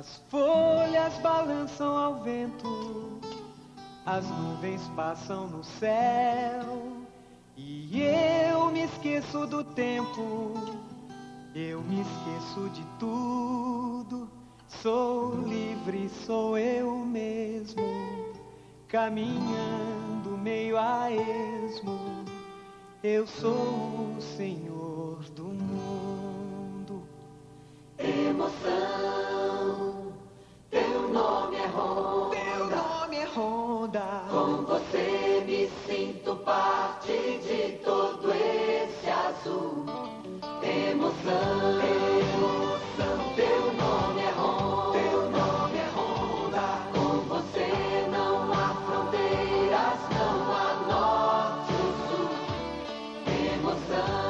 As folhas balançam ao vento, as nuvens passam no céu, e eu me esqueço do tempo, eu me esqueço de tudo. Sou livre, sou eu mesmo, caminhando meio a esmo. Eu sou o Senhor do mundo. Com você me sinto parte de todo esse azul. Emoção. Teu nome é onda. É Com você não há fronteiras, não há norte ou sul. Emoção.